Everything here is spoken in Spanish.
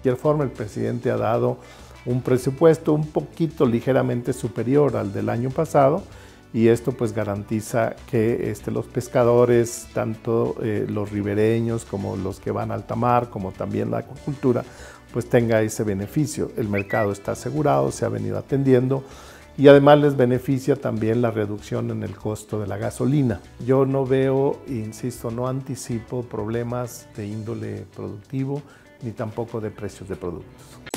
cualquier forma el presidente ha dado un presupuesto un poquito ligeramente superior al del año pasado y esto pues garantiza que este, los pescadores, tanto eh, los ribereños como los que van a alta mar, como también la acuicultura, pues tenga ese beneficio. El mercado está asegurado, se ha venido atendiendo y además les beneficia también la reducción en el costo de la gasolina. Yo no veo, insisto, no anticipo problemas de índole productivo ni tampoco de precios de productos.